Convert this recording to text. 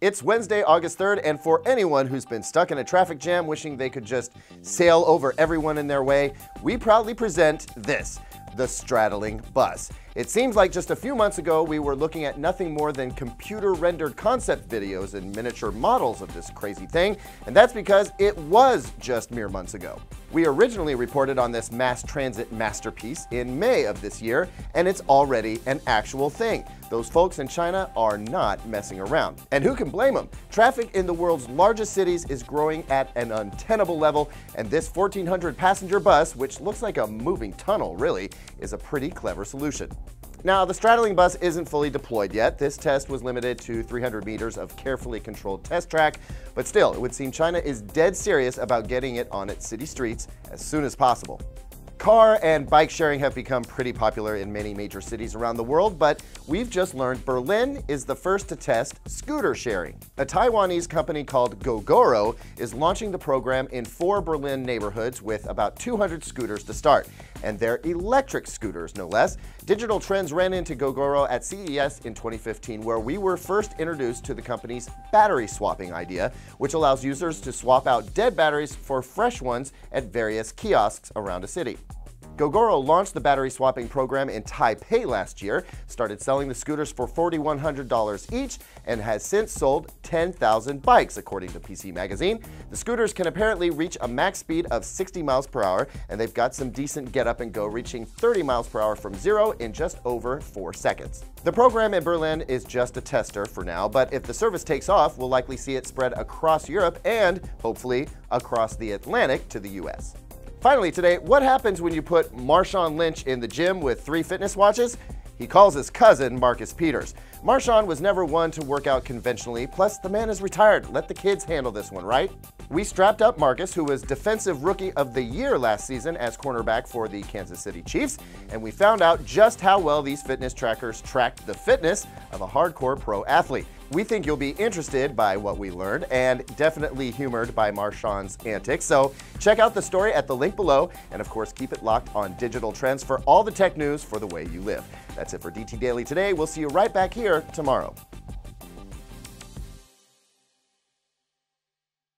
It's Wednesday, August 3rd, and for anyone who's been stuck in a traffic jam wishing they could just sail over everyone in their way, we proudly present this the straddling bus. It seems like just a few months ago we were looking at nothing more than computer rendered concept videos and miniature models of this crazy thing, and that's because it was just mere months ago. We originally reported on this mass transit masterpiece in May of this year, and it's already an actual thing. Those folks in China are not messing around. And who can blame them? Traffic in the world's largest cities is growing at an untenable level, and this 1,400 passenger bus, which looks like a moving tunnel really, is a pretty clever solution. Now, the straddling bus isn't fully deployed yet. This test was limited to 300 meters of carefully controlled test track, but still, it would seem China is dead serious about getting it on its city streets as soon as possible. Car and bike sharing have become pretty popular in many major cities around the world, but we've just learned Berlin is the first to test scooter sharing. A Taiwanese company called Gogoro is launching the program in four Berlin neighborhoods with about 200 scooters to start. And they're electric scooters, no less. Digital Trends ran into Gogoro at CES in 2015, where we were first introduced to the company's battery swapping idea, which allows users to swap out dead batteries for fresh ones at various kiosks around a city. Gogoro launched the battery swapping program in Taipei last year, started selling the scooters for $4,100 each, and has since sold 10,000 bikes, according to PC Magazine. The scooters can apparently reach a max speed of 60 miles per hour, and they've got some decent get up and go, reaching 30 miles per hour from zero in just over four seconds. The program in Berlin is just a tester for now, but if the service takes off, we'll likely see it spread across Europe and, hopefully, across the Atlantic to the US. Finally today, what happens when you put Marshawn Lynch in the gym with three fitness watches? He calls his cousin Marcus Peters. Marshawn was never one to work out conventionally, plus the man is retired. Let the kids handle this one, right? We strapped up Marcus, who was Defensive Rookie of the Year last season as cornerback for the Kansas City Chiefs, and we found out just how well these fitness trackers tracked the fitness of a hardcore pro athlete. We think you'll be interested by what we learned and definitely humored by Marshawn's antics. So check out the story at the link below and of course keep it locked on Digital Trends for all the tech news for the way you live. That's it for DT Daily today. We'll see you right back here tomorrow.